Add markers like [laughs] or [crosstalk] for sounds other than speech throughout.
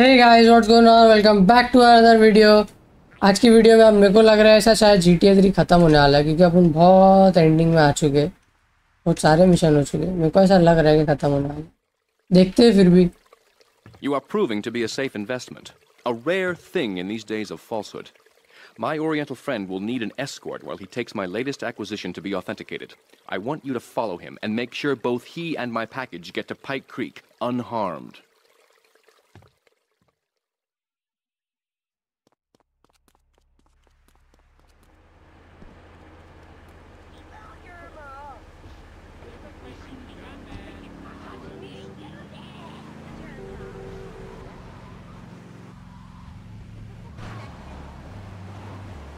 Hey guys what's going on welcome back to another video आज की video में अब मेरे को लग रहा है ऐसा शायद जी टी थ्री खत्म होने वाला है क्योंकि अपन बहुत एंडिंग में आ चुके हैं बहुत सारे मिशन हो चुके हैं मेरे को ऐसा लग रहा है कि खत्म होने वाला है देखते हैं फिर भी You are proving to be a safe investment, a rare thing in these days of falsehood. My Oriental friend will need an escort while he takes my latest acquisition to be authenticated. I want you to follow him and make sure both he and my package get to Pike Creek unharmed.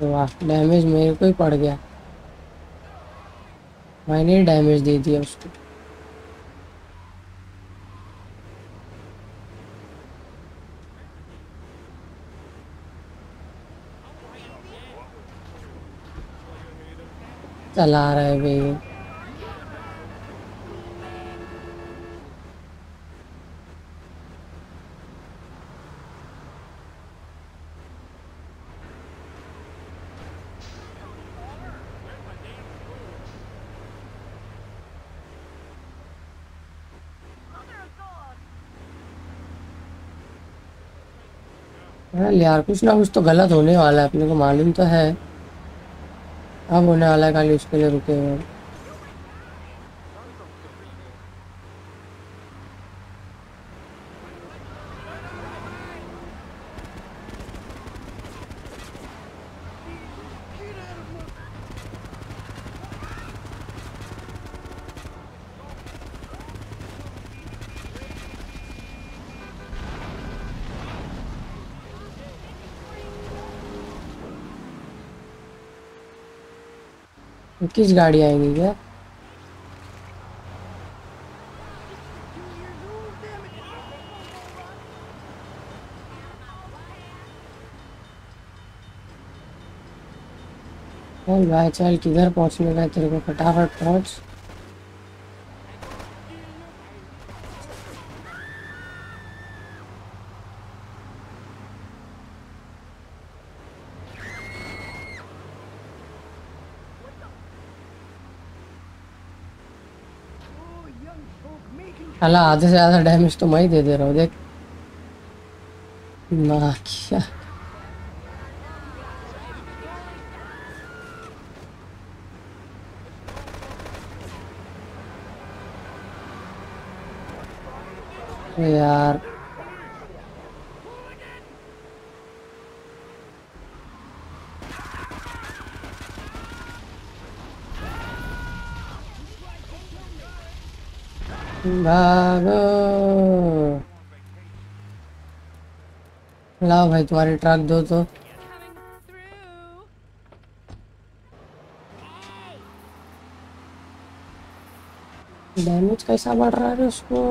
वाह damage मेरे को ही पड़ गया। मैंने damage दे दिया उसको। चला रहा है भाई। हाँ यार, कुछ ना कुछ तो गलत होने वाला है, अपने को मालूम तो है। अब होने वाला है, खाली उसके लिए रुके हुए किस गाड़ी आएगी क्या? भाई चल किधर पहुँचने का तेरे को? फटाफट पहुँच। साला आधे से ज़्यादा डैमेज तो मैं ही दे दे रहा हूँ देख ना क्या यार भागो लाओ भाई, तुम्हारी ट्रक दो तो। डैमेज कैसा बढ़ रहा है उसको?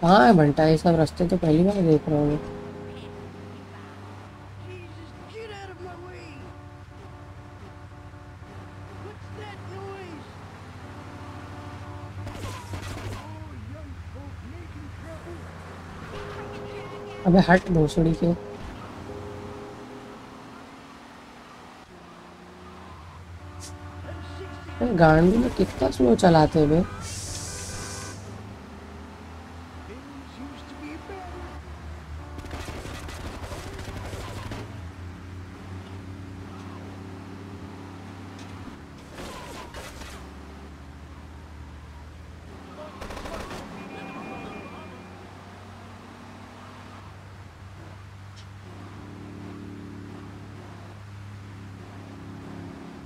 कहाँ है बंटा? ये सब रास्ते तो पहली बार देख रहा हूँ। अबे हट भोसड़ी के। गांडी में कितना स्लो चलाते हैं बे Things used to be better.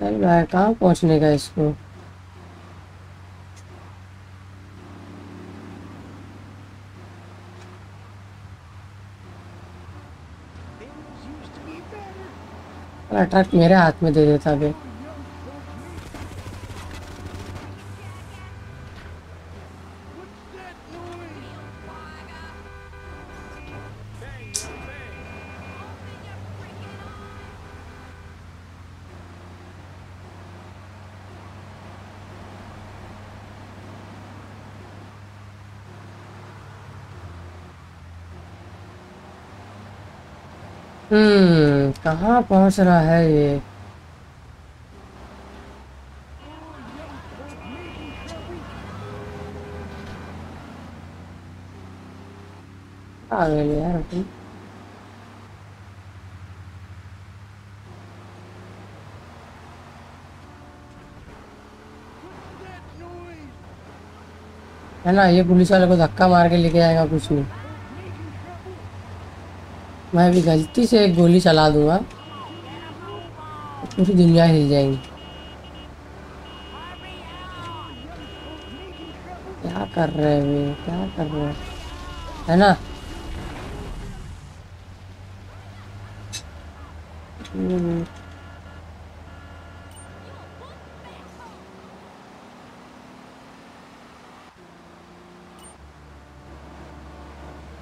चल भाई कहाँ पहुँचने का इसको? ट्रक मेरे हाथ में दे देता बे कहाँ पहुँच रहा है ये? यार है ना, ये पुलिस वाले को धक्का मार के लेके आएगा कुछ नहीं। मैं भी गलती से एक गोली चला दूँगा। पूरी दुनिया हिल जाएगी। क्या कर रहे हैं वे? क्या कर रहे हैं? है ना?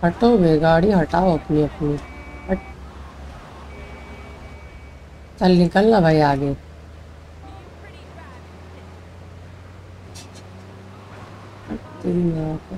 हटो बे गाड़ी हटाओ अपनी अपनी हट चल निकल ना भाई आगे। तेरी माँ को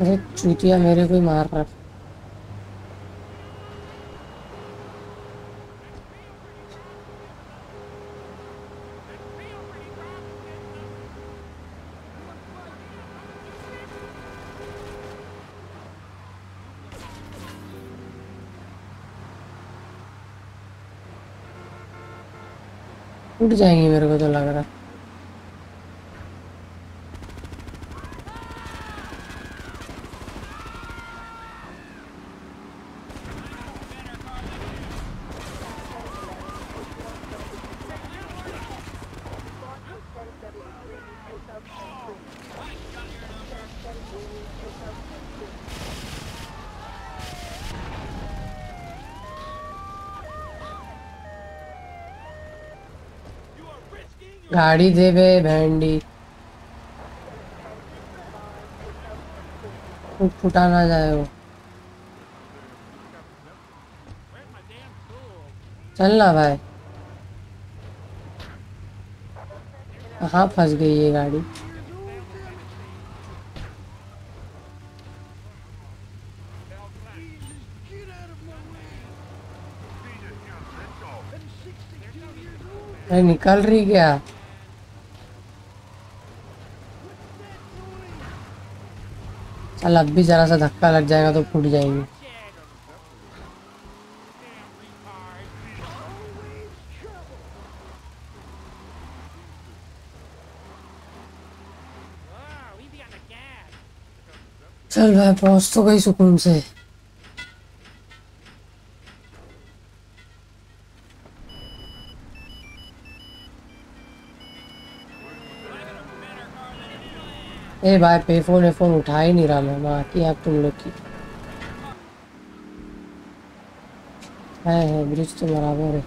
अरे चूतिया मेरे को ही मार रहा उठ जाएँगी मेरे को तो लग रहा गाड़ी दे बे भेंडी फुट फुटा ना जाए वो चल ना भाई कहाँ फंस गई ये गाड़ी Get out of my way! I'm 62 years old! अरे निकल रही क्या अब भी जरा सा धक्का लग जाएगा तो फूट जाएगी। चल भाई, पहुँच तो गई सुकून से। ए भाई पे फ़ोन ए फ़ोन उठा ही नहीं रहा मैं, माँ, की आप तुम लोग की? है है ब्रिज तो बराबर है।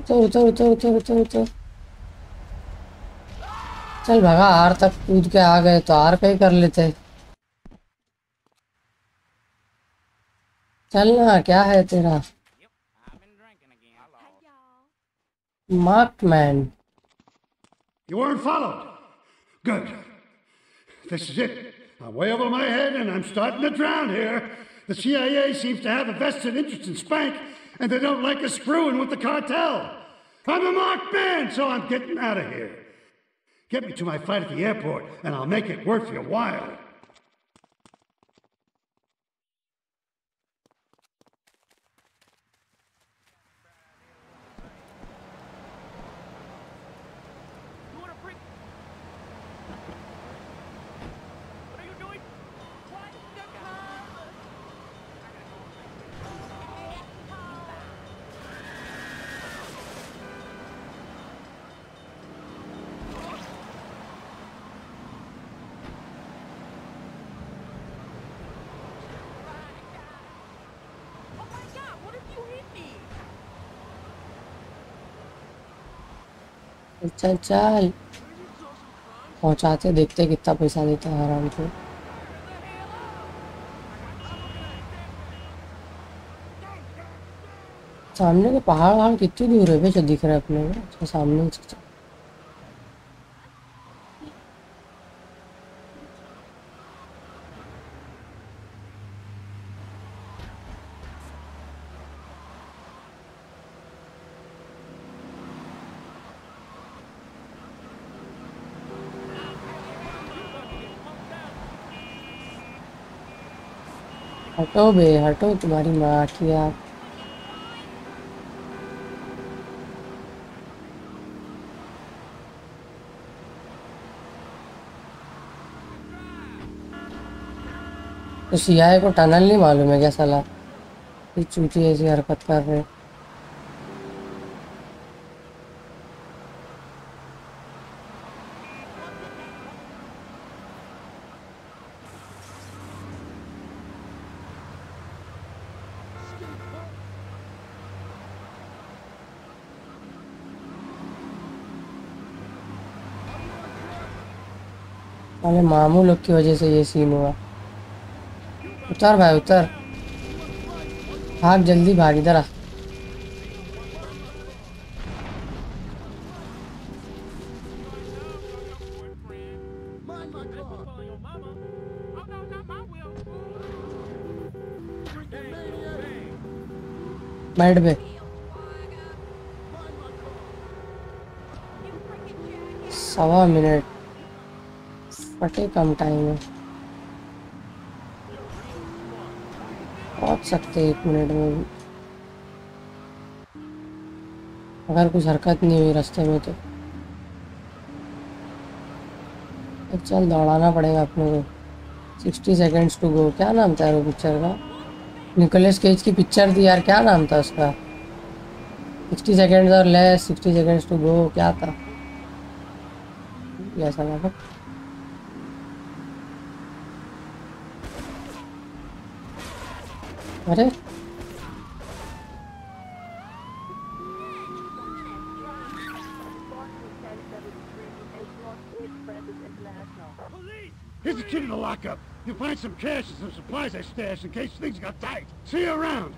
उतर उतर उतर उतर उतर उतर। चल भगा आर तक कूद के आ गए तो आर पे ही कर लेते चल ना क्या है तेरा? Markman. You weren't followed. Good. This is it. I'm way over my head and I'm starting to drown here. The CIA seems to have a vested interest in Spank, and they don't like us screwing with the cartel. I'm a marked man, so I'm getting out of here. Get me to my flight at the airport, and I'll make it worth your while. चल चल। चल पहुंचाते देखते कितना पैसा देता है आराम से। सामने के पहाड़ वहाड़ कितनी दूर है भाई जो दिख रहा है अपने को। से सामने हटो बे, हटो तुम्हारी माँ की आप तो सीआई को टनल नहीं मालूम है क्या सलाह चूती ऐसी हरकत कर रहे अरे मामू लोग की वजह से ये सीन हुआ। उतर भाई, उतर। भाग जल्दी भाग इधर आ. बैठ पे। सवा मिनट। फटे कम टाइम है। पहुँच सकते एक मिनट में भी। अगर कुछ हरकत नहीं हुई रास्ते में तो। चल दौड़ाना पड़ेगा अपने को। सिक्सटी सेकेंड्स टू गो क्या नाम था वो पिक्चर का? निकोलस केज की पिक्चर थी यार, क्या नाम था उसका? सिक्सटी सेकेंड्स और less sixty seconds to go क्या था? ऐसा लगा अरे Here's the kid in the lockup. You'll find some cash and some supplies I stashed in case things got tight. See you around.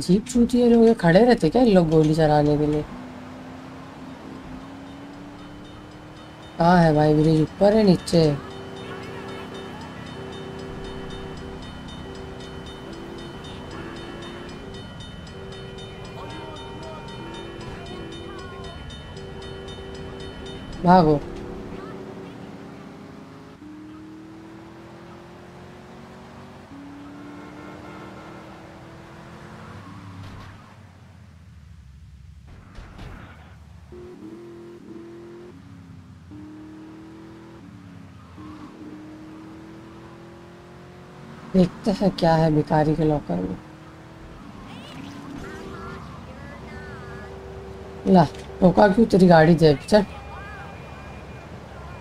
Jeep चूती लोग खड़े रहते क्या? लोग गोली चलाने के लिए। कहाँ है भाई? ब्रिज ऊपर है, नीचे भागो। देखते हैं क्या है भिखारी के लॉकर में। ला, रोका क्यों तेरी गाड़ी दे चल।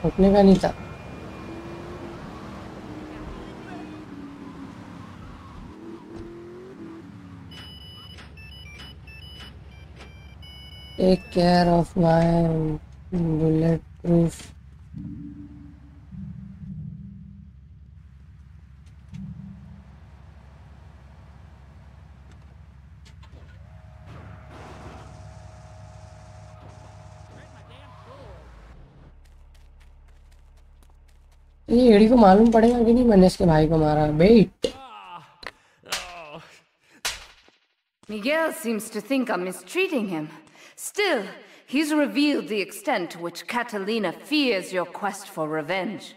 रुकने का नहीं था। Take care of my bullet proof मालूम पड़ेगा कि नहीं मैंने इसके भाई को मारा wait Miguel seems to think I'm mistreating him. Still, he's revealed the extent to which Catalina fears your quest for revenge.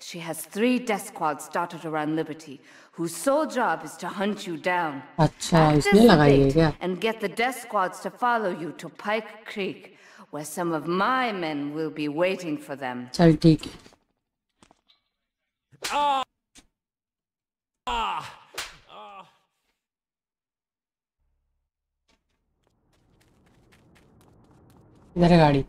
She has three death squads dotted around Liberty, whose sole job is to hunt you down. अच्छा Act इसने as लगाई है bait क्या and get the death squads to follow you to Pike Creek, where some of my men will be waiting for them. चल ठीक है इधर है गाड़ी।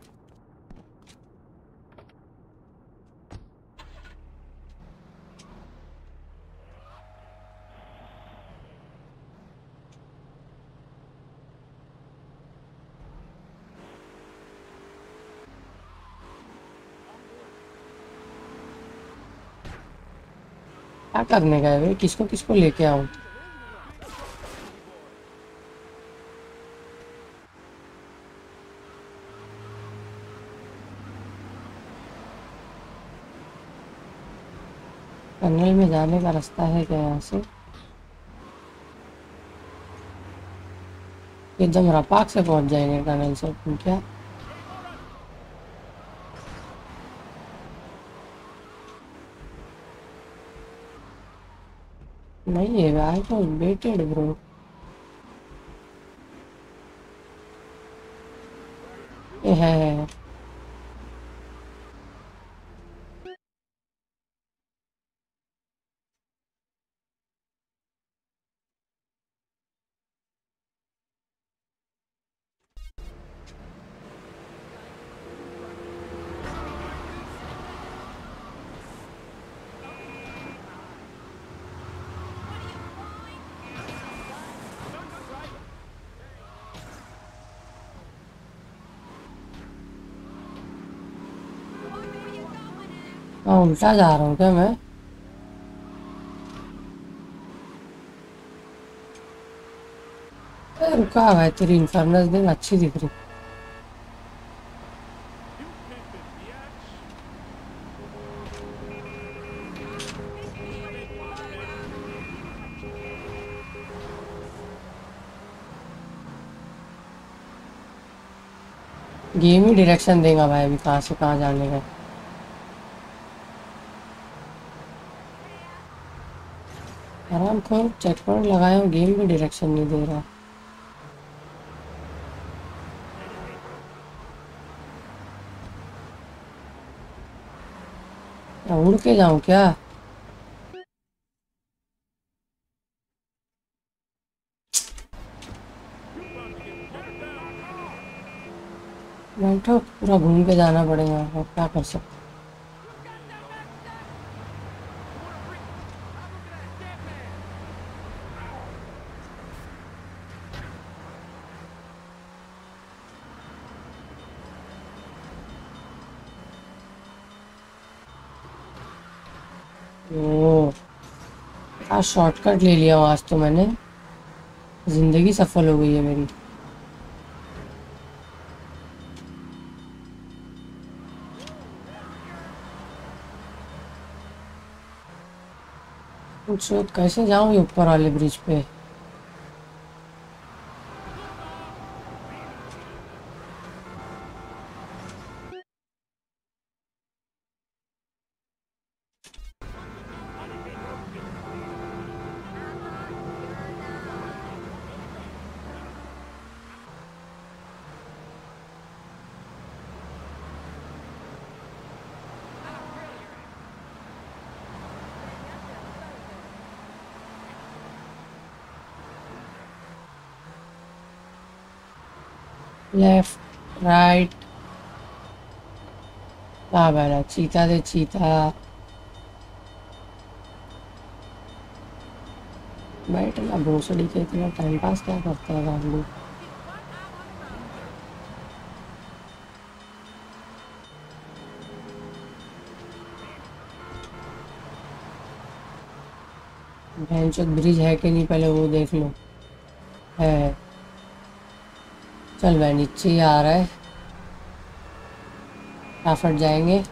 क्या करने का है भाई? किसको किसको लेके आऊँ टनल में जाने का रास्ता है क्या यहाँ से? एकदम रपाक से पहुँच जाएँगे टनल से, क्या? नहीं है आई तो हाँ उल्टा जा रहा हूँ क्या मैं रुका भाई तेरी इन्फर्नस दिन अच्छी दिख रही गेम ही डायरेक्शन देगा भाई अभी कहाँ से कहाँ जाने का खोर चेक पॉइंट लगाया हूँ गेम भी डायरेक्शन नहीं दे रहा। उड़ के जाऊँ क्या? बैठो, पूरा घूम के जाना पड़ेगा क्या कर सकते ओ क्या शॉर्टकट ले लिया आज तो मैंने। ज़िंदगी सफल हो गई है मेरी। कैसे जाऊँ ऊपर वाले ब्रिज पे? लेफ़्ट राइट हाँ बेटा चीता दे चीता बैठ ना भोसड़ी के इतना टाइम पास क्या करता है गांडू भैंचोद ब्रिज है कि नहीं पहले वो देख लो। है। चल भाई नीचे ही आ रहा है। फटाफट जाएँगे।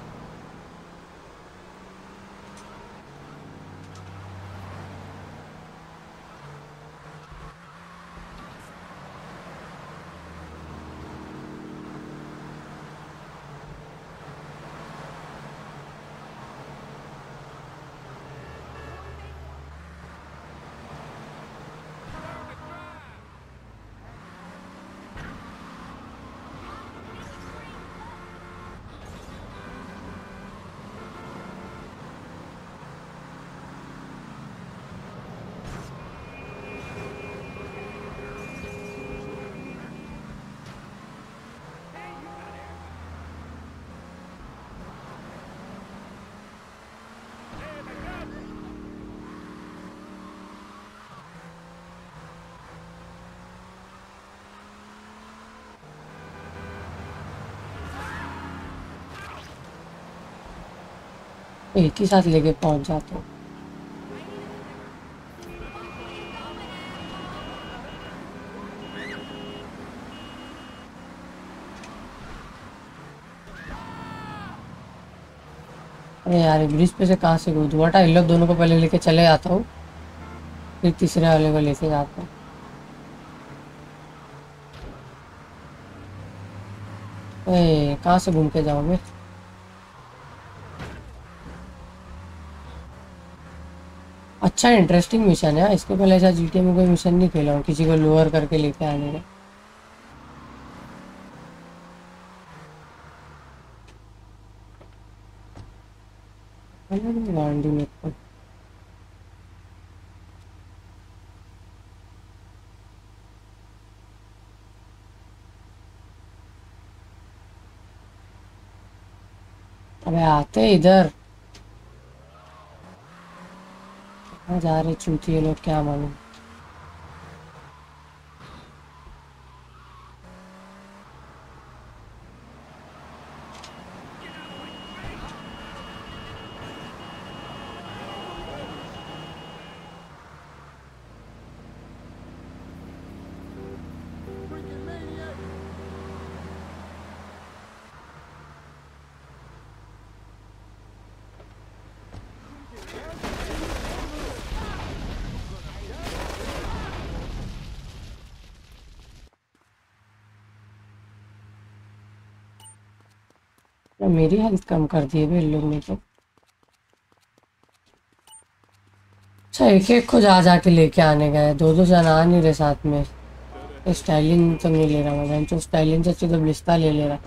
एक ही साथ लेके पहुँच जाते हैं। अरे यार ब्रिज पे से कहाँ से कूदूँ? हटा इन लोग दोनों को पहले लेके चले जाता हूँ, फिर तीसरे वाले को लेके जाता हूँ। कहाँ से घूम के जाऊँ अच्छा इंटरेस्टिंग मिशन है इसके पहले ऐसा जी में कोई मिशन नहीं खेला हूँ, किसी को लोअर करके लेके आने का। गांडी मेरे को अबे आते इधर कहाँ जा रहे चूतिए लोग क्या मालूम। तो मेरी हेल्थ कम कर दी है लोग ने तो। अच्छा एक एक को जा जा के लेके आने गए। दो दो जन आ नहीं रहे साथ में। स्टाइलिंग तो नहीं ले रहा मैं तो स्टाइलिंग से तो ब्लिस्ता ले ले रहा।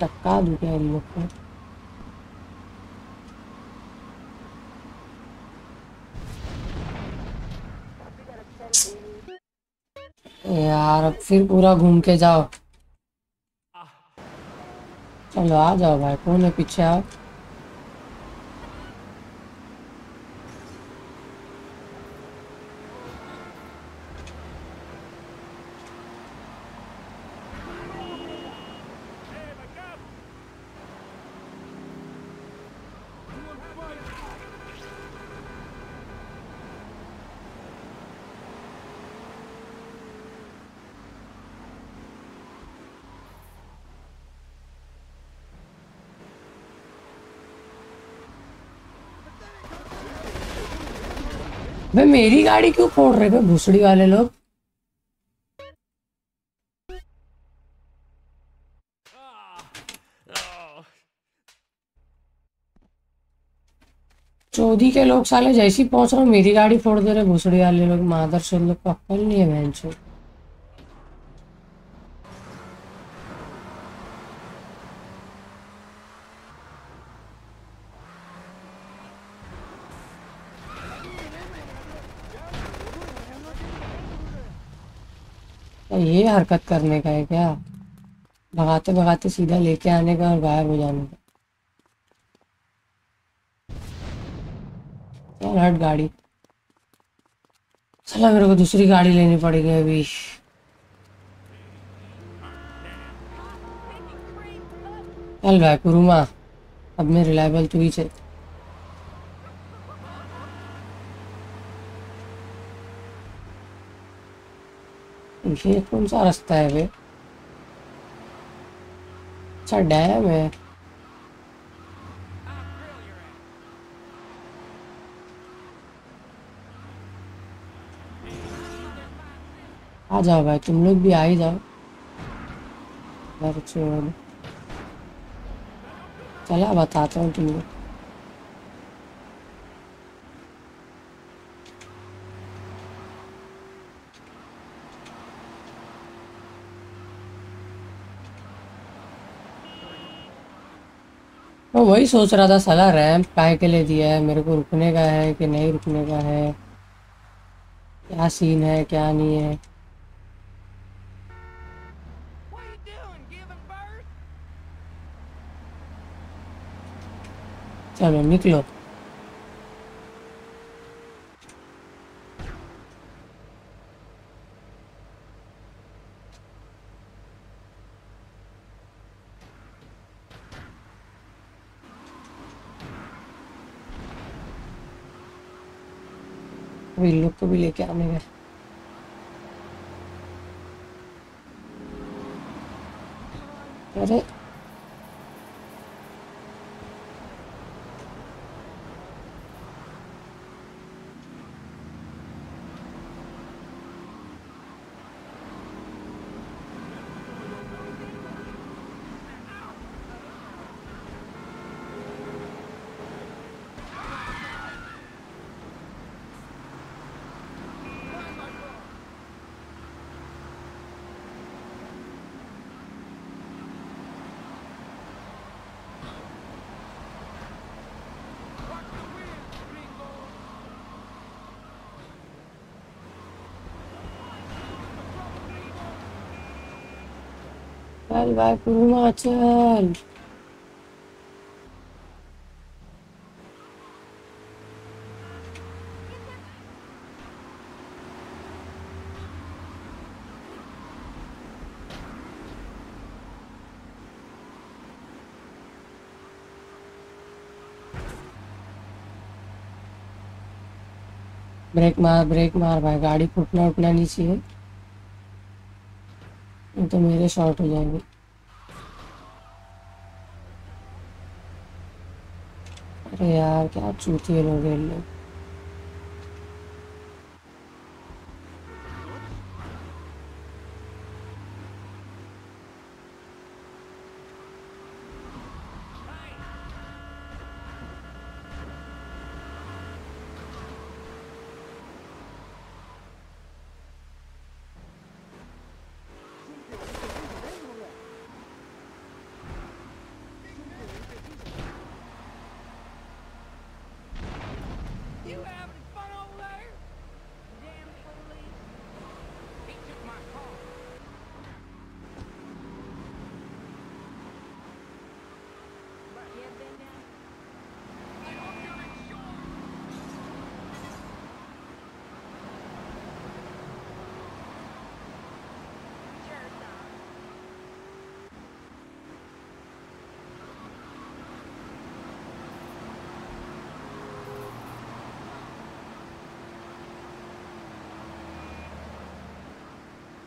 टक्का दूँ क्या इन लोग को? यार, अब फिर पूरा घूम के जाओ। चलो आ जाओ भाई, कौन है पीछे आओ भाई मेरी गाड़ी क्यों फोड़ रहे थे भूसड़ी वाले लोग। चौधरी के लोग साले जैसी पहुँच रहे हूँ, मेरी गाड़ी फोड़ दे रहे भूसड़ी वाले लोग। मादर से लोग को नहीं है बहन ये हरकत करने का है क्या? भगाते भगाते सीधा लेके आने का और गायब हो जाने का। चल हट गाड़ी। चला मेरे को दूसरी गाड़ी लेनी पड़ेगी अभी। चल भाई कुरुमा अब मैं रिलायबल तू ही से ये कौन सा रास्ता है बे अच्छा डैम है। आ जाओ भाई, तुम लोग भी आ ही जाओ। चला बताता हूँ तुमको। मैं वही सोच रहा था सलाह रैम काय के लिए दिया है मेरे को रुकने का है कि नहीं रुकने का है? क्या सीन है क्या नहीं है? चलो निकलो। अभी लोग को भी लेके आने अरे चल भाई पूर्णिमा चल ब्रेक मार ब्रेक मार भाई गाड़ी फूटना उठना नहीं चाहिए तो मेरे शॉर्ट हो जाएँगे। अरे यार क्या चूतिए लोग लोग।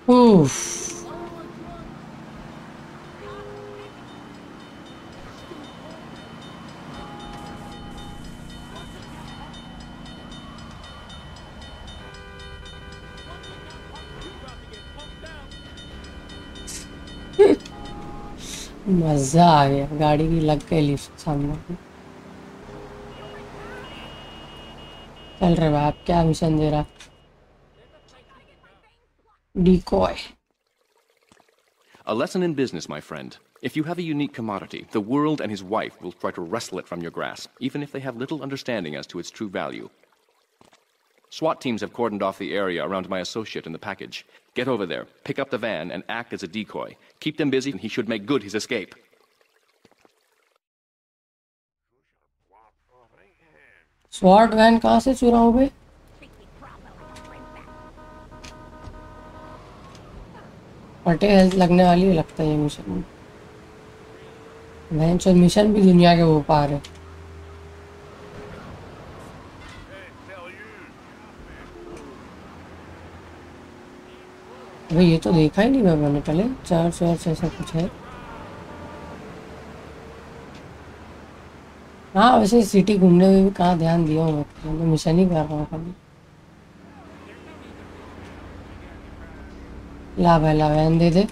उफ [laughs] मज़ा आ गया, गाड़ी की लग गई लिफ्ट सामने चल रहे भाई, आप क्या मिशन दे रहा Decoy A lesson in business, my friend. If you have a unique commodity, the world and his wife will try to wrestle it from your grasp, even if they have little understanding as to its true value. SWAT teams have cordoned off the area around my associate in the package. Get over there, pick up the van, and act as a decoy. Keep them busy, and he should make good his escape. स्वॉट van कहाँ से चुरा हो गए फटे health लगने वाली है लगता है ये मिशन वैन चल मिशन भी दुनिया के वो पार है। अबे ये तो देखा ही नहीं मैं मैंने पहले। चार वर्च ऐसा कुछ है। हाँ वैसे सिटी घूमने में भी कहाँ ध्यान दिया हूँ मैं। मैं तो मिशन ही कर रहा हूँ खाली। ला वैन दे दे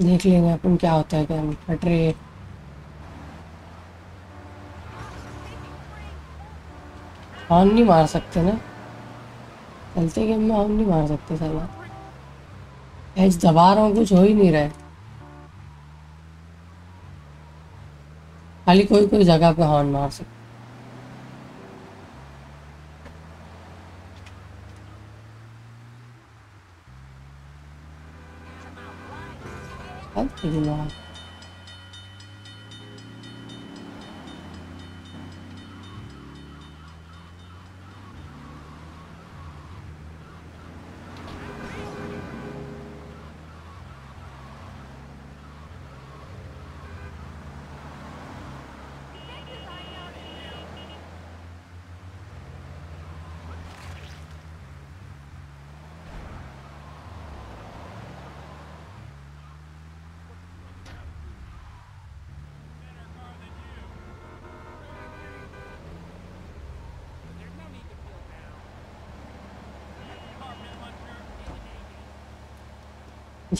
देख लेंगे अपन क्या होता है क्या हट रही है हॉर्न नहीं मार सकते ना चलते गेम में हॉर्न नहीं मार सकते साला दबा रहा हूँ कुछ हो ही नहीं रहा है खाली कोई कोई जगह पे हॉर्न मार सकते हैं।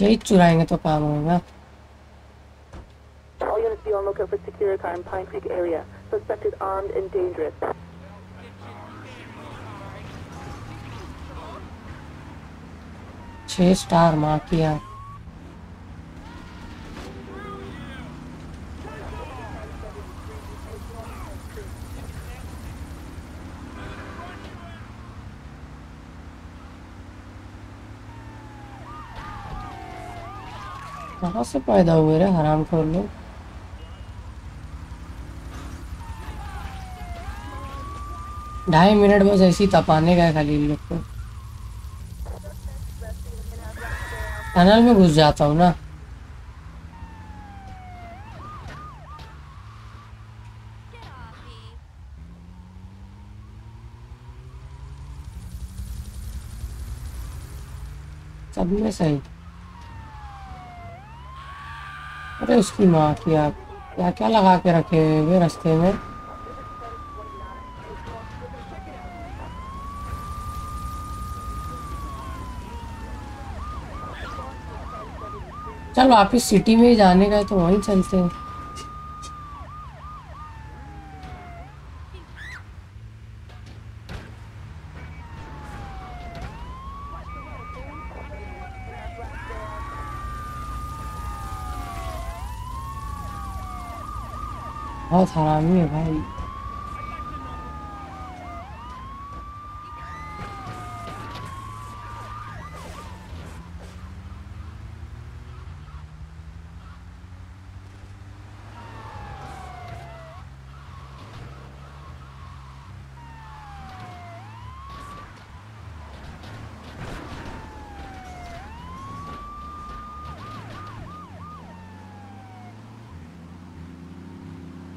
यही चुराएंगे तो काम होगा All units be on lookout for secure car in Pine Creek area. Suspect is armed and dangerous. छह स्टार माँ किया कहाँ से पैदा हुए रे हराम खोर लोग ढाई मिनट बस ऐसी तपाने का है खाली इन लोग को टनल में घुस जाता हूँ ना सब में सही अरे उसकी माँ की आप क्या क्या लगा के रखे हुए रास्ते में। चल वापिस सिटी में ही जाने का है तो वहीं चलते हैं। बहुत हरामी है भाई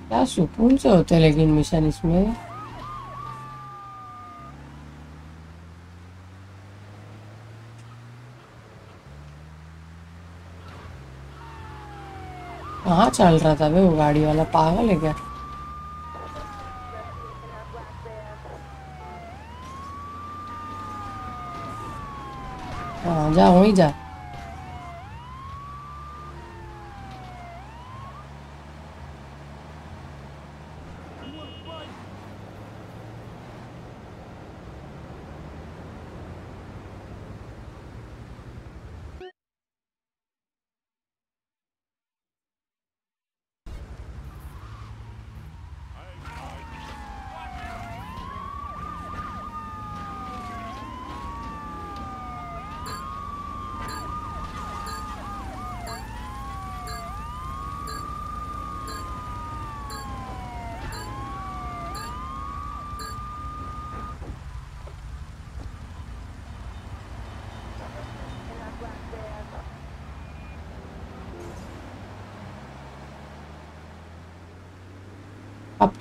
क्या सुकून से होते हैं लेकिन मिशन इसमें? कहाँ चल रहा था वो गाड़ी वाला? पागल है क्या? हाँ जा, वहीं जा।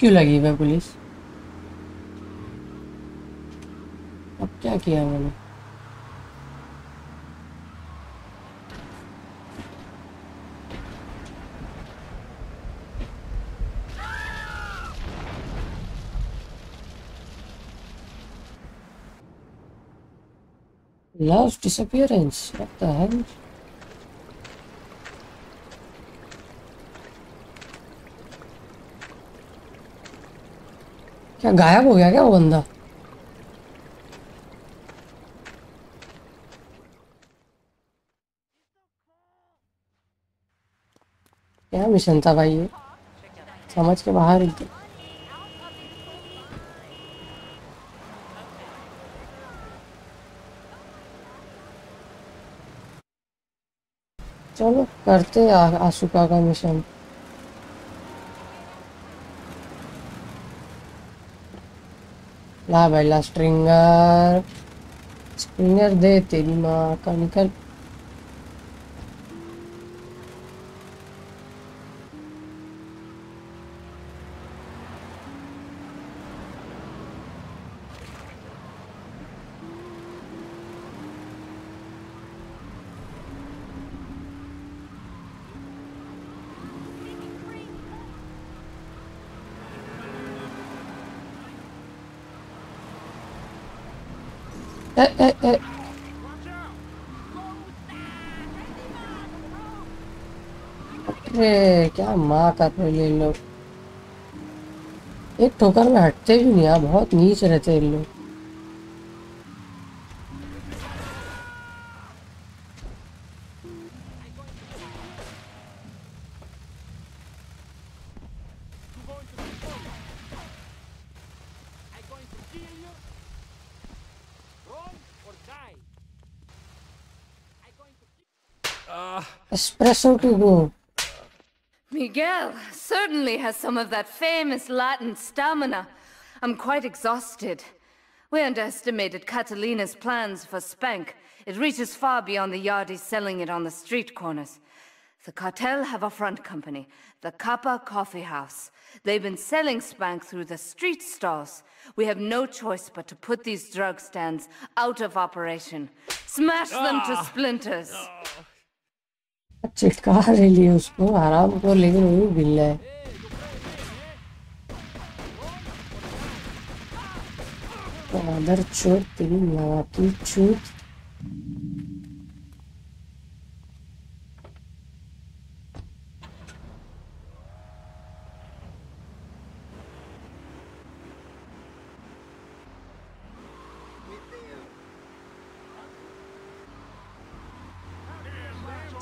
क्यों लगी भाई पुलिस? अब क्या किया मैंने लास्ट डिसअपियरेंस व्हाट द क्या गायब हो गया क्या वो बंदा? क्या मिशन था भाई ये? समझ के बाहर चलो करते आ- आशुका का मिशन। ला भाई ला स्ट्रिंगर स्ट्रिंगर दे तेरी माँ का निकल। माँ रहे हैं ये लोग एक ठोकर में हटते भी नहीं यार बहुत नीच रहते हैं ये लोग। I'm going to kill Miguel certainly has some of that famous Latin stamina. I'm quite exhausted. We underestimated Catalina's plans for Spank. It reaches far beyond the yardies selling it on the street corners. The cartel have a front company, the Kappa Coffee House. They've been selling Spank through the street stalls. We have no choice but to put these drug stands out of operation. Smash them to ah. splinters. चिटका रही लिए उसको आराम को, लेकिन वो भी bill है। Other चोट, तेरी लगा की चूत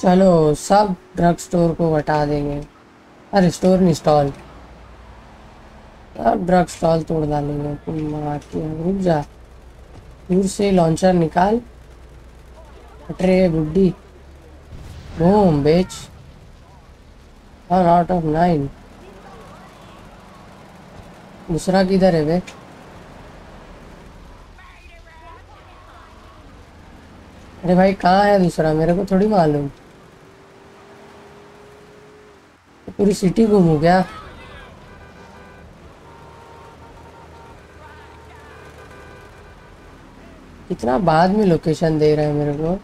चलो, सब ड्रग स्टोर को हटा देंगे। अरे स्टोर नहीं स्टॉल सब ड्रग स्टॉल तोड़ डालेंगे। रुक जा। दूर से लॉन्चर निकाल। अटरे बुड्ढी। बूम बेच वन आउट ऑफ़ नाइन दूसरा किधर है, बे? अरे भाई, कहाँ है दूसरा? मेरे को थोड़ी मालूम। पूरी सिटी घूम हो गया। इतना बाद में लोकेशन दे रहा है मेरे को।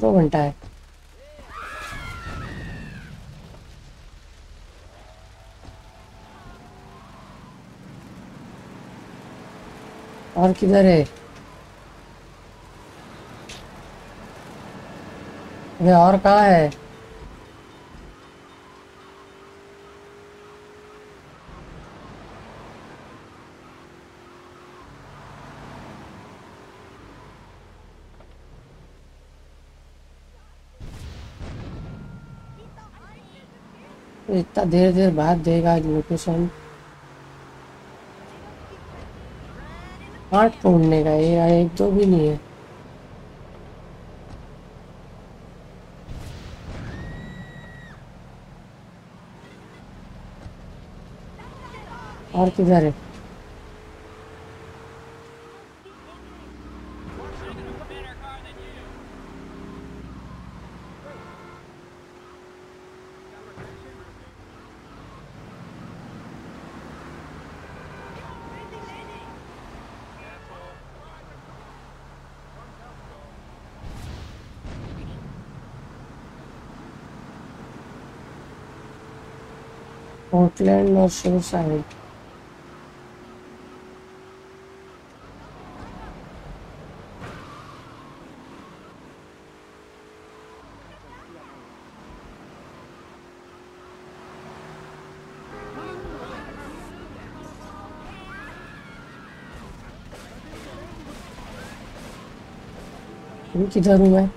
दो घंटा है। और किधर है? अरे और कहाँ है? इतना देर देर बाद देगा लोकेशन आठ ढूँढने का, ये एक दो भी नहीं है। और किधर है? पोर्टलैंड और शोर किधर हूँ। मैं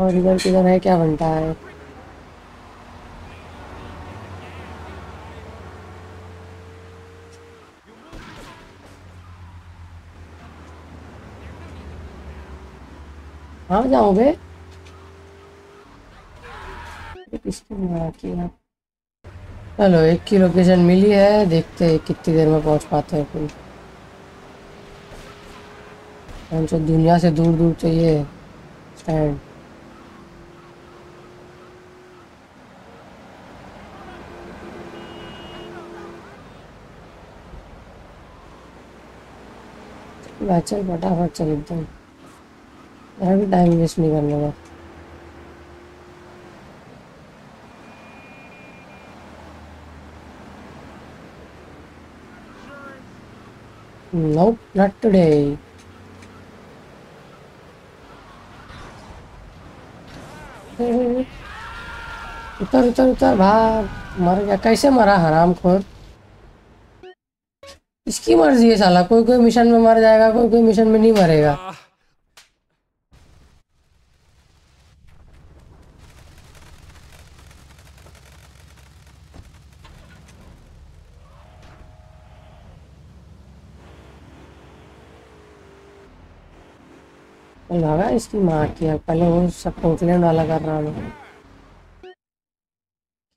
और इधर किधर है क्या बनता है? कहा जाओगे चलो, एक की लोकेशन मिली है, देखते हैं कितनी देर में पहुँच पाते हैं कोई हम तो दुनिया से दूर दूर चाहिए स्टैंड बैचल फटाफट चल एकदम। मेरा भी टाइम वेस्ट नहीं करने का Nope, not today. उतर उतर उतर भाग। मर गया। कैसे मरा हराम खोर? इसकी मर्ज़ी है साला। कोई कोई मिशन में मर जाएगा कोई कोई मिशन में नहीं मरेगा लगा इसकी माँ की अब पहले वो सब पोर्टलैंड वाला कर रहा हूँ।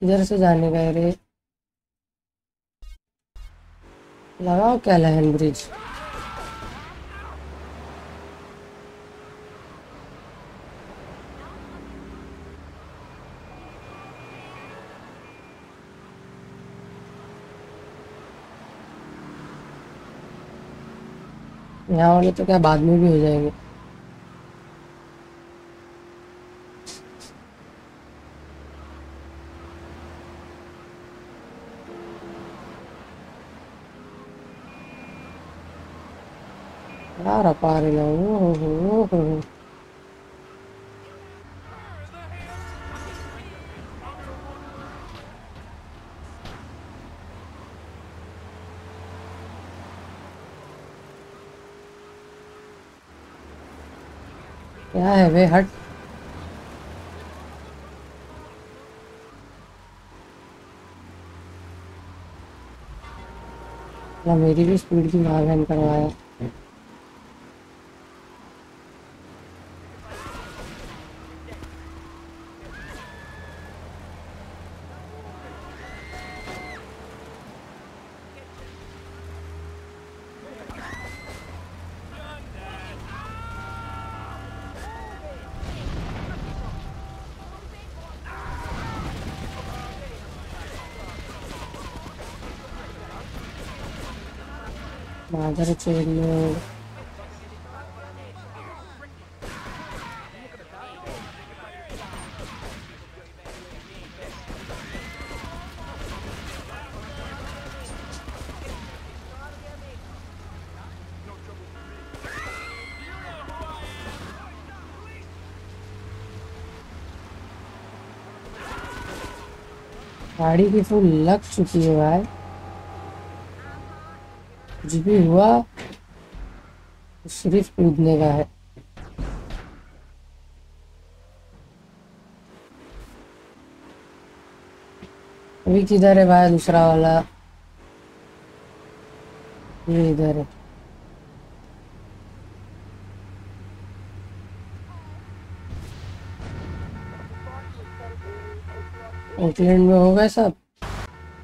इधर से जाने का रे। लगाओ क्या लहन ब्रिज? यहाँ वाले तो क्या बाद में भी हो जाएँगे। ना ओ हो क्या है वे हट? ना मेरी भी स्पीड की मारगन करवाया। चोद लोग गाड़ी की फुल लग चुकी है भाई। कुछ भी हुआ तो सिर्फ़ कूदने का है। अभी किधर है भाई दूसरा वाला? ये इधर है। ओकलैंड में हो गए सब?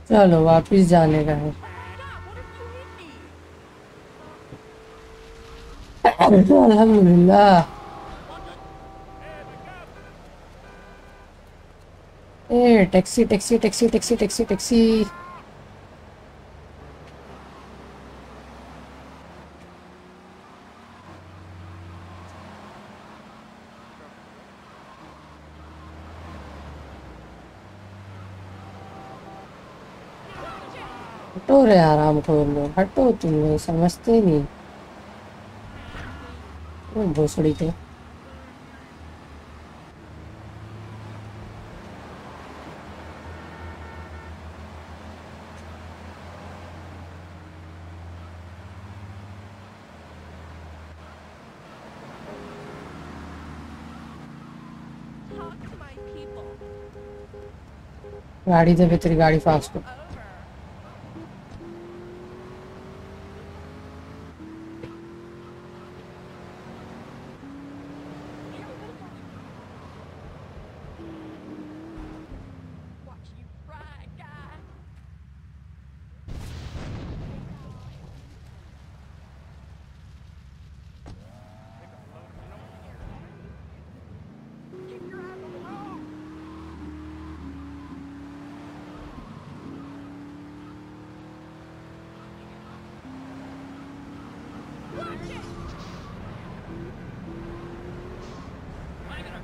चलो वापिस जाने का है। अल्हम्दुलिल्लाह ए taxi taxi taxi taxi taxi taxi हटो रे आराम लो, हटो तुम, समझते नहीं। भोसड़ी my गाड़ी दे तेरी गाड़ी फास्ट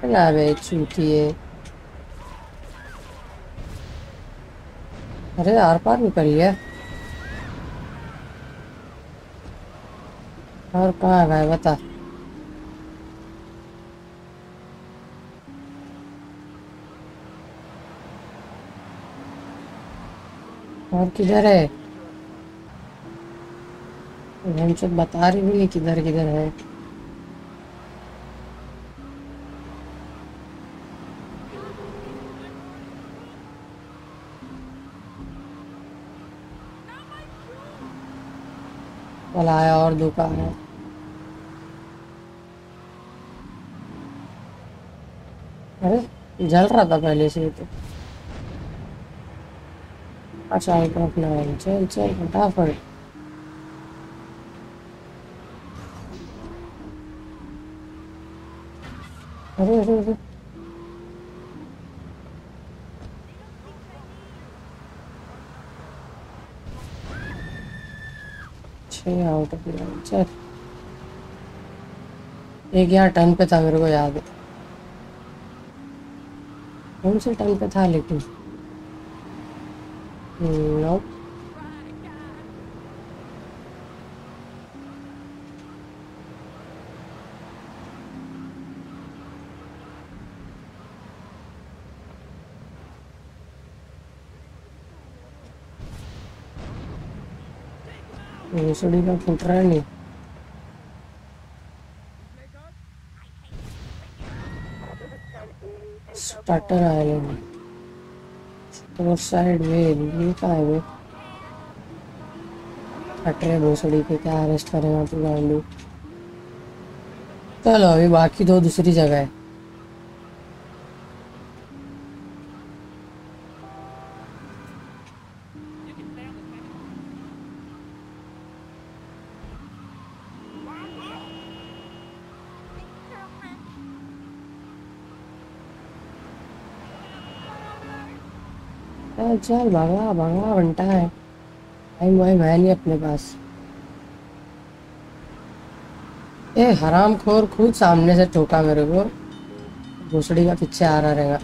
क्या बे चूती है अरे आर पार भी कर लिया और कहाँ बता और किधर है हम सब बता रही नहीं किधर किधर है आया और है। अरे, जल रहा था पहले से तो। अच्छा एक अपना चल चल, फटाफट। अरे अरे अरे। छः आउट ऑफ़ लॉन्चर एक यहाँ टर्न पे था मेरे को याद। है कौन से टर्न पे था लेकिन? नो भोसड़ी का रहा है नहीं स्टार्टर आइलैंड साइड ये है वे हट रहे भोसड़ी के क्या अरेस्ट करेगा तू गांडू चलो अभी बाकी दो दूसरी जगह है चल भगा भगा घंटा है। टाइम वाइम है नहीं अपने पास। ए हराम खोर खुद सामने से ठोका मेरे को। भोसड़ी का पीछे आ रहा रहेगा।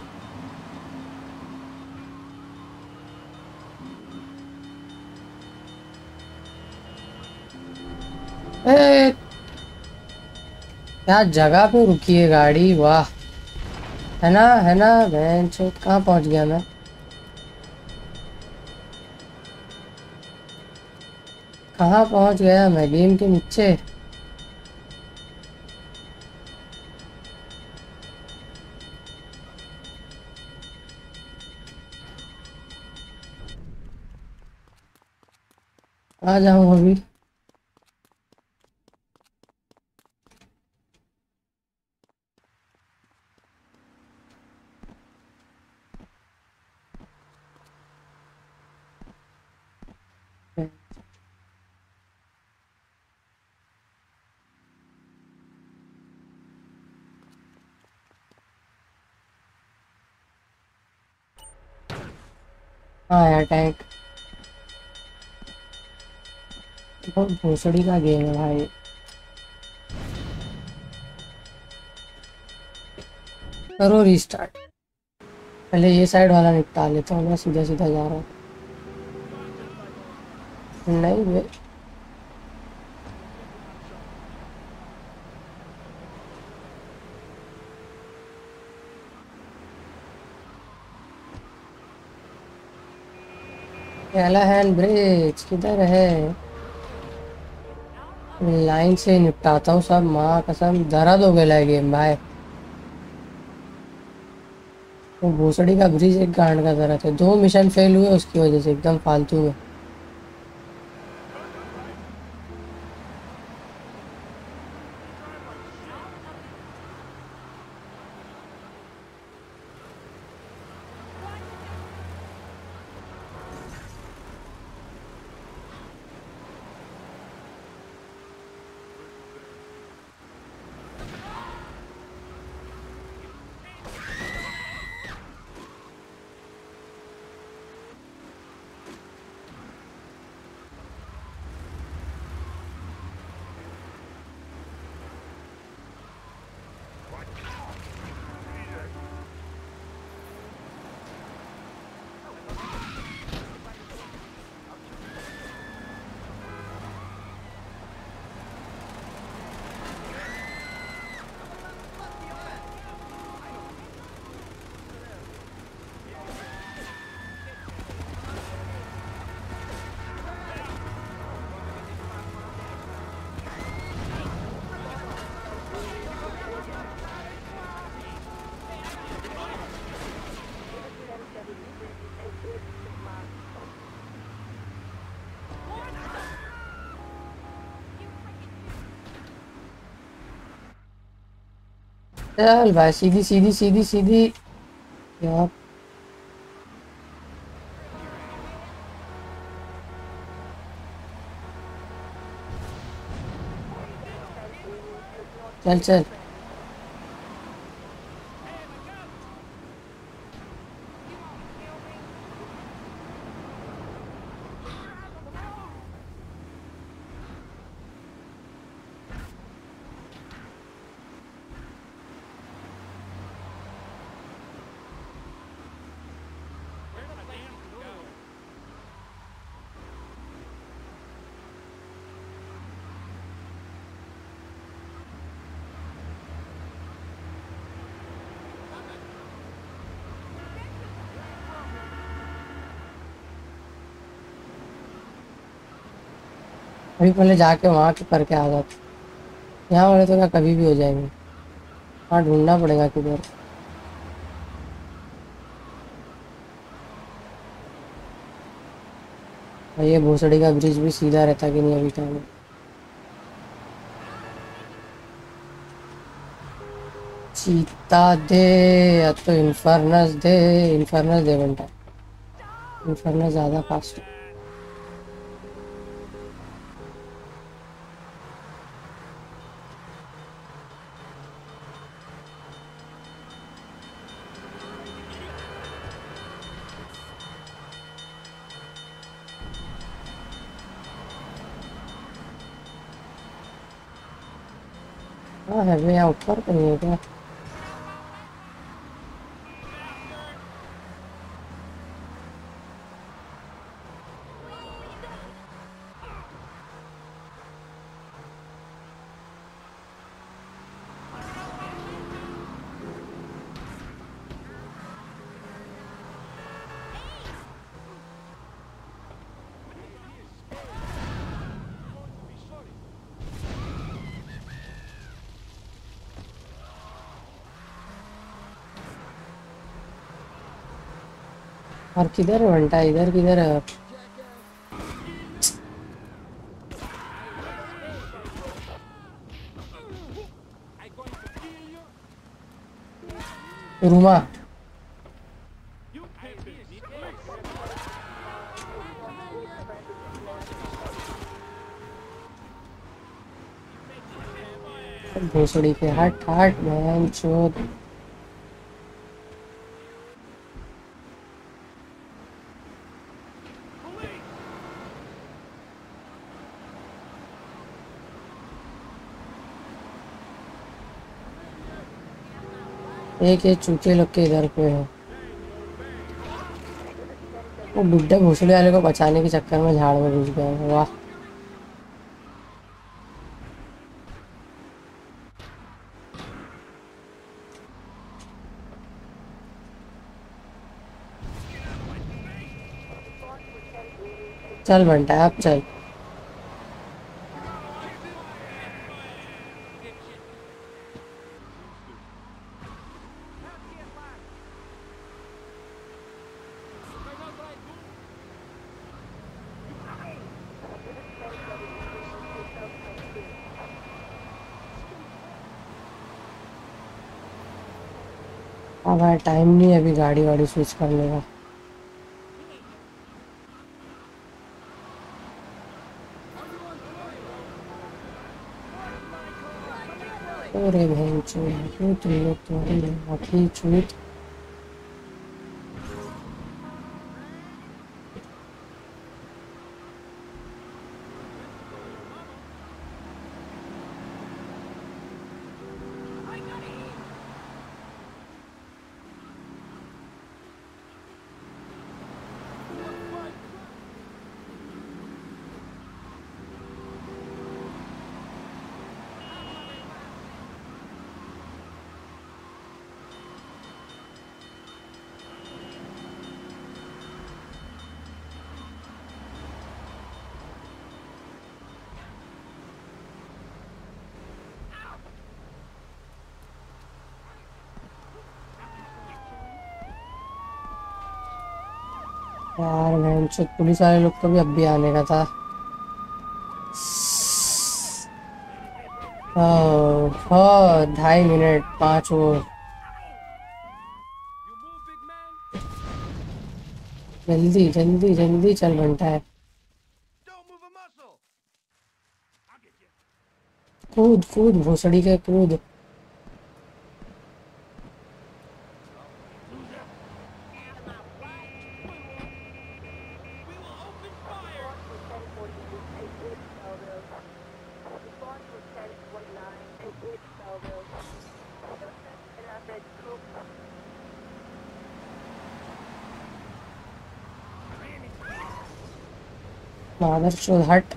क्या जगह पे रुकी है गाड़ी? वाह। है ना है ना, बहन चोट कहाँ पहुँच गया मैं? कहाँ पहुँच गया मैं? गेम के नीचे। आ जाऊँ अभी। हाँ यार टैंक बहुत भोसड़ी का गेम है भाई. करो रीस्टार्ट पहले ये साइड वाला निपटा लेता हूँ, मैं सीधा सीधा जा रहा हूँ. नहीं पहला हैंड ब्रेक किधर है? लाइन से निपटाता हूँ सब, माँ कसम हो गया है गेम भाई वो तो भूसड़ी का ब्रिज एक गांड का दर्द है दो मिशन फेल हुए, उसकी वजह से एकदम फालतू में। चल भाई सीधी सीधी सीधी सीधी। यार। चल चल। अभी पहले जाके वहाँ के करके आ जाते। यहाँ वाले तो क्या कभी भी हो जाएँगे। वहाँ ढूंढना पड़ेगा किधर। ये भोसड़ी का ब्रिज भी सीधा रहता कि नहीं अभी टाइम चीता दे या तो इन्फर्नस दे। इन्फर्नस दे बनता इन्फर्नस ज़्यादा फास्ट है। हाँ है भैया ऊपर और किधर घंटा इधर किधर? रूमा। भोसड़ी के हट हट बहन चोद एक ये चूचे लोग के इधर पे है। वो बुड्ढे भोसड़ी वाले को बचाने के चक्कर में झाड़ में घुस है। वाह। चल बंटा, अब चल अब यार टाइम नहीं है अभी गाड़ी वाड़ी स्विच करने का अरे बहन क्यों तुम लोग तुम्हारी चूत यार पुलिस वाले लोग को भी अब भी आने का था ढाई मिनट, पाँच वो. जल्दी जल्दी जल्दी चल बनता है. कूद कूद, भोसड़ी के कूद मादर चोद हट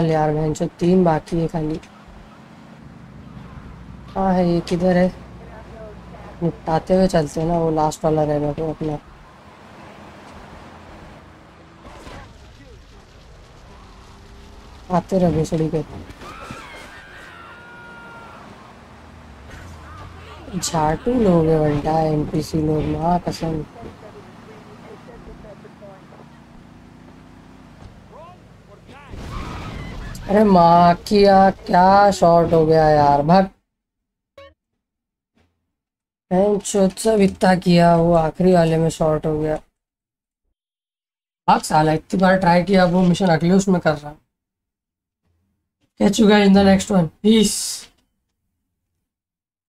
चल यार बहन चो तीन बाकी है खाली। हाँ है ये किधर है? निपटाते हुए चलते हैं ना, वो लास्ट वाला रहना तो अपना। आते रहे भोसड़ी के झाटू लोग है बंटा एनपीसी लोग, माँ कसम। अरे माँ, किया शॉर्ट हो गया यार, भाग। सब इतना किया, वो आखिरी वाले में शॉर्ट हो गया। भाग, साला, इतनी बार ट्राई किया वो मिशन अगले उसमें कर रहा। कह चुका guys in the next one peace